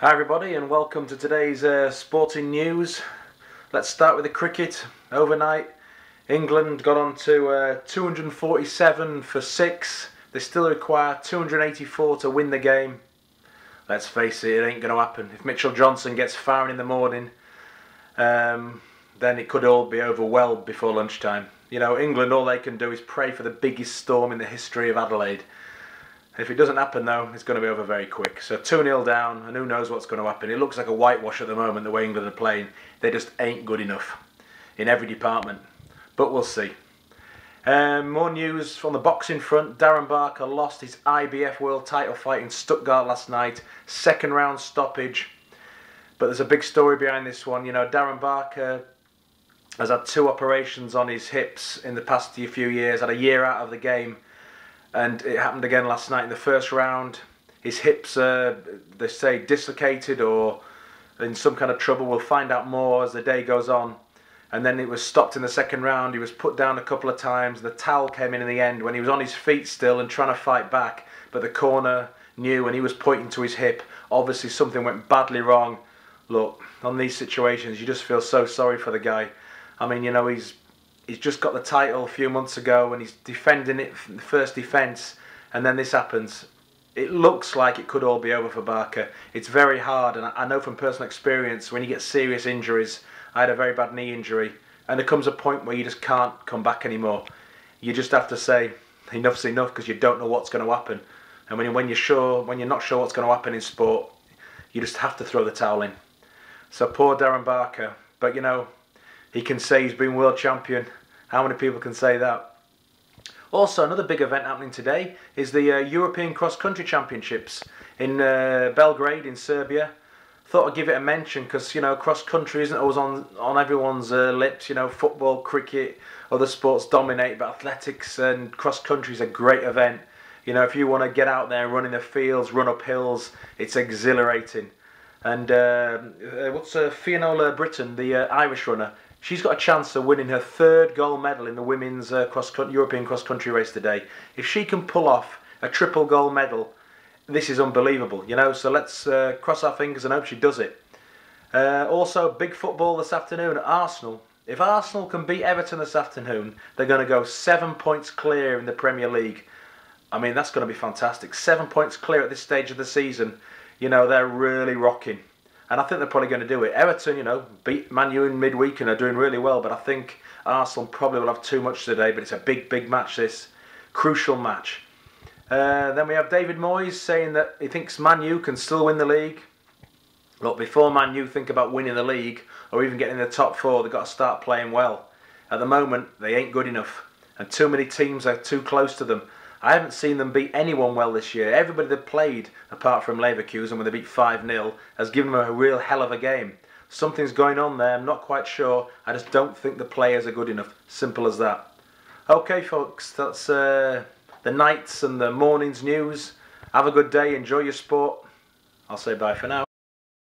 Hi everybody and welcome to today's uh, sporting news. Let's start with the cricket. Overnight, England got on to uh, 247 for 6. They still require 284 to win the game. Let's face it, it ain't going to happen. If Mitchell Johnson gets firing in the morning, um, then it could all be over well before lunchtime. You know, England, all they can do is pray for the biggest storm in the history of Adelaide. If it doesn't happen though, it's going to be over very quick. So 2-0 down, and who knows what's going to happen. It looks like a whitewash at the moment, the way England are playing. They just ain't good enough in every department. But we'll see. Um, more news from the boxing front. Darren Barker lost his IBF World title fight in Stuttgart last night. Second round stoppage. But there's a big story behind this one. You know, Darren Barker has had two operations on his hips in the past few years, had a year out of the game and it happened again last night in the first round. His hips are, they say, dislocated or in some kind of trouble. We'll find out more as the day goes on. And then it was stopped in the second round. He was put down a couple of times. The towel came in in the end when he was on his feet still and trying to fight back. But the corner knew and he was pointing to his hip. Obviously, something went badly wrong. Look, on these situations, you just feel so sorry for the guy. I mean, you know, he's he's just got the title a few months ago and he's defending it the first defence and then this happens. It looks like it could all be over for Barker. It's very hard and I know from personal experience when you get serious injuries I had a very bad knee injury and there comes a point where you just can't come back anymore. You just have to say enough's enough because you don't know what's going to happen. And when, when you're sure when you're not sure what's going to happen in sport you just have to throw the towel in. So poor Darren Barker but you know he can say he's been world champion how many people can say that? Also, another big event happening today is the uh, European Cross Country Championships in uh, Belgrade in Serbia. Thought I'd give it a mention because you know cross country isn't always on on everyone's uh, lips. You know, football, cricket, other sports dominate, but athletics and cross country is a great event. You know, if you want to get out there, run in the fields, run up hills, it's exhilarating. And uh, uh what's uh, Fionnuala Britton, the uh, Irish runner? She's got a chance of winning her third gold medal in the women's uh, cross European cross country race today. If she can pull off a triple gold medal, this is unbelievable, you know. So let's uh, cross our fingers and hope she does it. Uh, also, big football this afternoon at Arsenal. If Arsenal can beat Everton this afternoon, they're going to go seven points clear in the Premier League. I mean, that's going to be fantastic. Seven points clear at this stage of the season. You know, they're really rocking and I think they're probably going to do it. Everton, you know, beat Man U in midweek and are doing really well, but I think Arsenal probably will have too much today. But it's a big, big match. This crucial match. Uh, then we have David Moyes saying that he thinks Man U can still win the league. Look, before Man U think about winning the league or even getting in the top four, they've got to start playing well. At the moment, they ain't good enough, and too many teams are too close to them. I haven't seen them beat anyone well this year. Everybody they've played, apart from Leverkusen when they beat 5-0, has given them a real hell of a game. Something's going on there, I'm not quite sure. I just don't think the players are good enough. Simple as that. Okay folks, that's uh, the nights and the morning's news. Have a good day, enjoy your sport. I'll say bye for now.